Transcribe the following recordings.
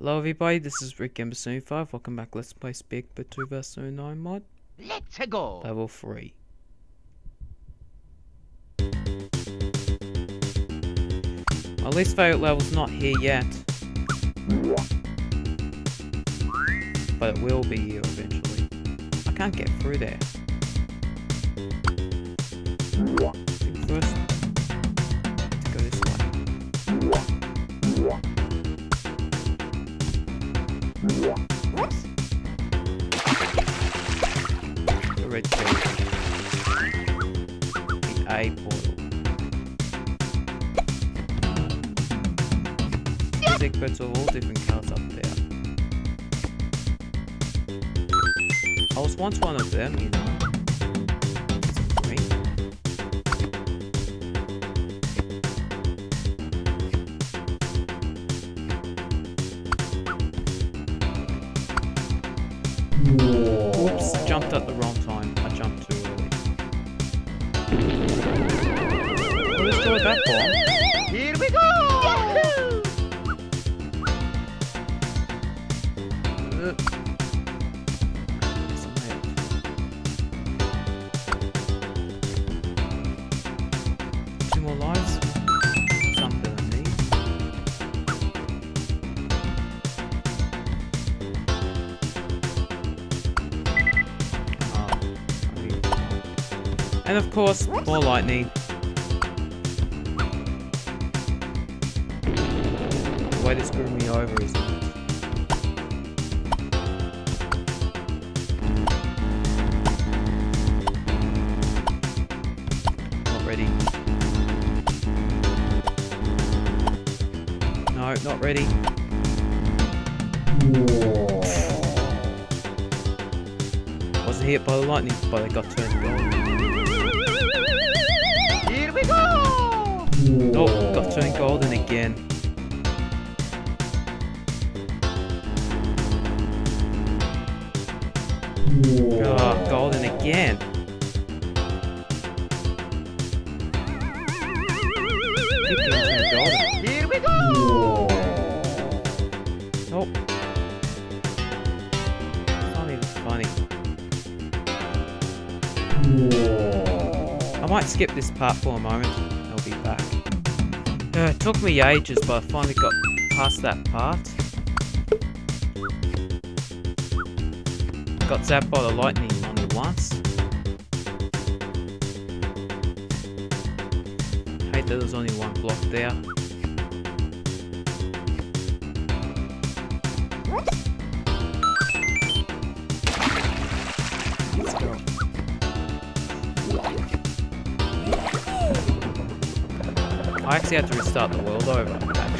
Hello everybody, this is Redgamer75. Welcome back. Let's play Speedy Eggbert 2 Vas709 mod, Let's go. level 3. My least favorite level's not here yet. But it will be here eventually. I can't get through there. First. Key. The A portal. Secrets of all different colours up there. I was once one of them, you know. Jumped at the wrong time. I jumped too early. Who destroyed that bomb? Here we go. Yes, I made it. Two more lives. And of course, more lightning. The way to screw me over is Not ready. No, not ready. Wasn't hit by the lightning, but I got turned Nope, got turned golden again. Ah, golden again. Keep getting turned golden. Here we go. Nope. It's not even funny. I might skip this part for a moment. I'll be back. Uh, it took me ages, but I finally got past that part. Got zapped by the lightning only once. Hate that there was only one block there. I actually had to restart the world over,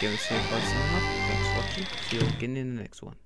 Give us a close enough. Thanks for watching. See you again in the next one.